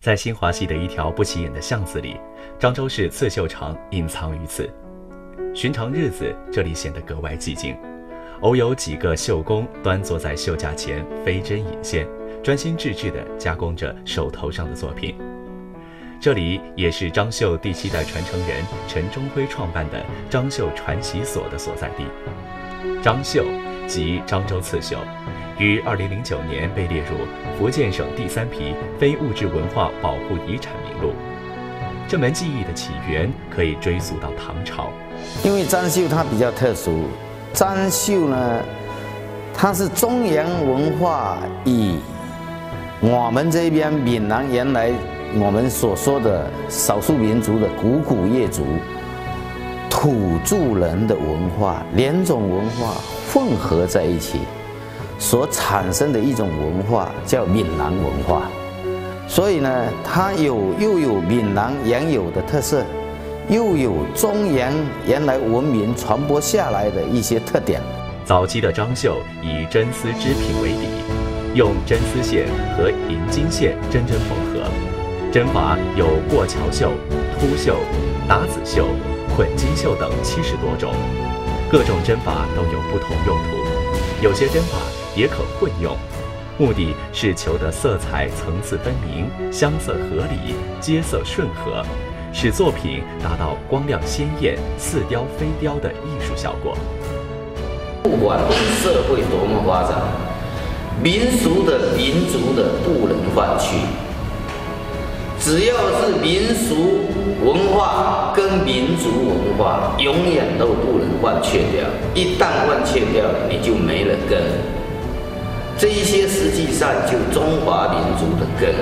在新华西的一条不起眼的巷子里，漳州市刺绣厂隐藏于此。寻常日子，这里显得格外寂静，偶有几个绣工端坐在绣架前飞针引线，专心致志地加工着手头上的作品。这里也是张绣第七代传承人陈忠辉创办的张绣传习所的所在地。张绣即漳州刺绣，于二零零九年被列入福建省第三批非物质文化保护遗产名录。这门技艺的起源可以追溯到唐朝。因为张绣它比较特殊，张绣呢，它是中原文化与我们这边闽南原来。我们所说的少数民族的古古业族、土著人的文化，两种文化混合在一起所产生的一种文化，叫闽南文化。所以呢，它有又有闽南原有的特色，又有中原原来文明传播下来的一些特点。早期的张绣以真丝织品为底，用真丝线和银金线针针缝合。针法有过桥绣、凸绣、打籽绣、捆金绣等七十多种，各种针法都有不同用途，有些针法也可混用，目的是求得色彩层次分明、香色合理、接色顺和，使作品达到光亮鲜艳、似雕非雕的艺术效果。不管社会多么发展，民俗的民族的不能换去。只要是民俗民族文化，永远都不能忘却掉。一旦忘却掉，你就没了根。这一些实际上就中华民族的根。